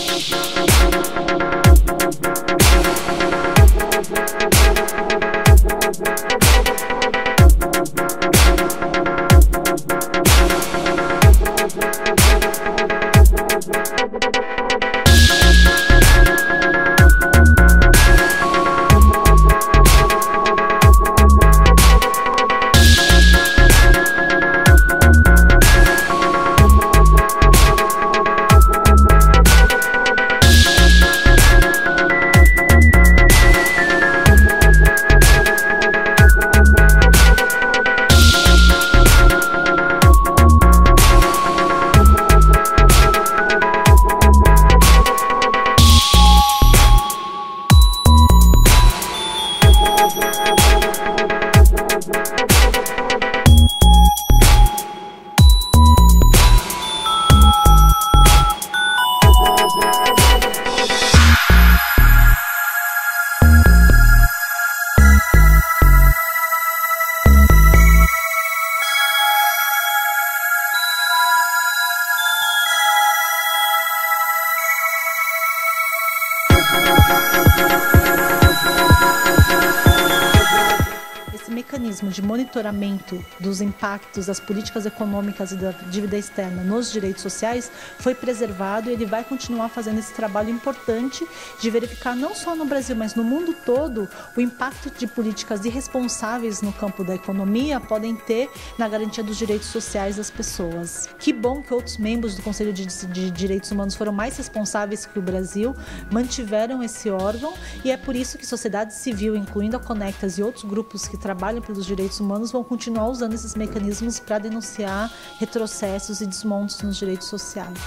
Esse mecanismo de monitoramento dos impactos das políticas econômicas e da dívida externa nos direitos sociais foi preservado e ele vai continuar fazendo esse trabalho importante de verificar não só no Brasil, mas no mundo todo o impacto de políticas irresponsáveis no campo da economia podem ter na garantia dos direitos sociais das pessoas. Que bom que outros membros do Conselho de, de Direitos Humanos foram mais responsáveis que o Brasil, mantiveram esse órgão e é por isso que sociedade civil, incluindo a Conectas e outros grupos que trabalham pelos direitos humanos, vão continuar usando esses mecanismos para denunciar retrocessos e desmontes nos direitos sociais.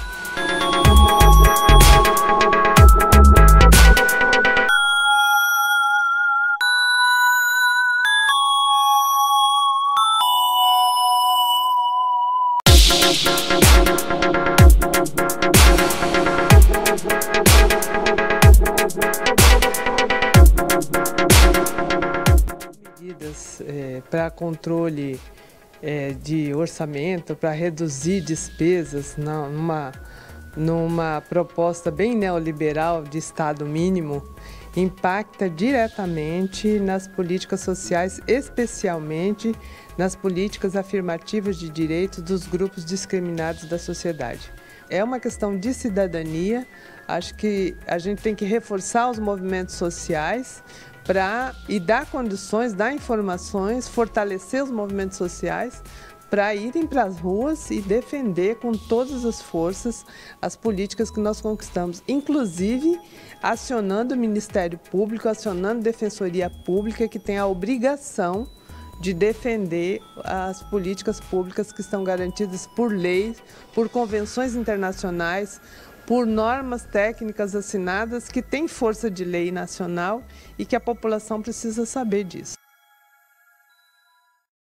Medidas é, para controle é, de orçamento, para reduzir despesas numa, numa proposta bem neoliberal de Estado mínimo, impacta diretamente nas políticas sociais, especialmente nas políticas afirmativas de direitos dos grupos discriminados da sociedade. É uma questão de cidadania, acho que a gente tem que reforçar os movimentos sociais para e dar condições, dar informações, fortalecer os movimentos sociais para irem para as ruas e defender com todas as forças as políticas que nós conquistamos, inclusive acionando o Ministério Público, acionando a Defensoria Pública, que tem a obrigação de defender as políticas públicas que estão garantidas por leis, por convenções internacionais, por normas técnicas assinadas que têm força de lei nacional e que a população precisa saber disso.